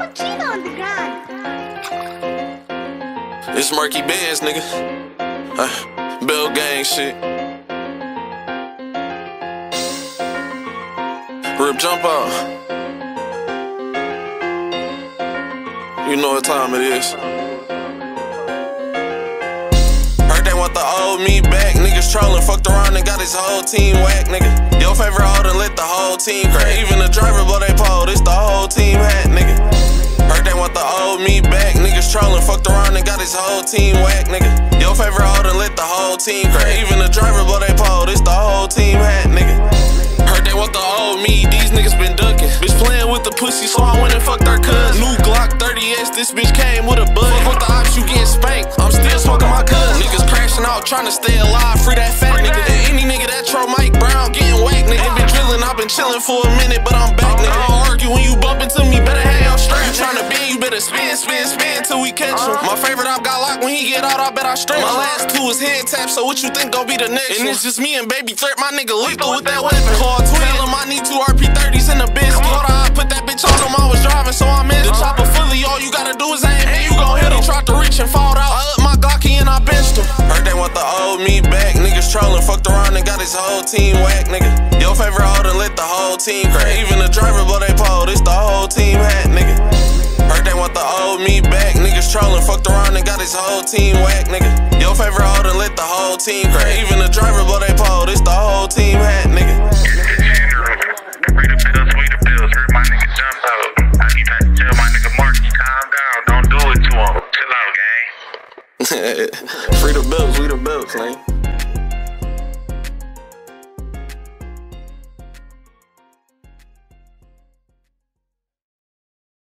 cappuccino on the ground. It's Marky Benz, nigga. Uh, Bill Gang shit. Rip jump out. You know what time it is. Heard they want the old me back. Niggas trolling, fucked around and got his whole team whack, nigga. Your favorite hold and let the whole team crack. Even the driver, but they around and got his whole team whack, nigga. Your favorite hold and let the whole team crack. Even the driver, but they pulled. It's the whole team hat, nigga. Heard they want the old me. These niggas been ducking. Bitch playing with the pussy, so I went and fucked her cousin. New Glock 30S, this bitch came with a bud. Fuck with the ops, you getting spanked. I'm still smoking my cousin. Niggas crashing out, trying to stay alive. Free that fat nigga. And any nigga that troll Mike Brown getting whacked, nigga. Been drilling, I've been chilling for a minute, but I'm back, nigga. Bend, spin, spin, spin till we catch him. My favorite op got locked when he get out, I bet I stretch. Uh-huh. My last two is head tap, so what you think gon' be the next? And it's just me and baby threat, my nigga lethal with that weapon. Call twin, tell him I need two RP30s in the biscuit. Hold on, I put that bitch on him, I was driving, so I'm in the uh-huh. chopper fully. All you gotta do is aim, and you gon' hit him. He tried to reach and fall out. I up my Glocky and I benched him. Heard they want the old me back. Niggas trolling, fucked around and got his whole team whack, nigga. Your favorite and let the whole team crack. Even the driver, but they around and got his whole team whack, nigga. Your favorite hold and let the whole team crack. Even the driver, but they pulled. It's the whole team hat, nigga. Free the bills, we the bills, man.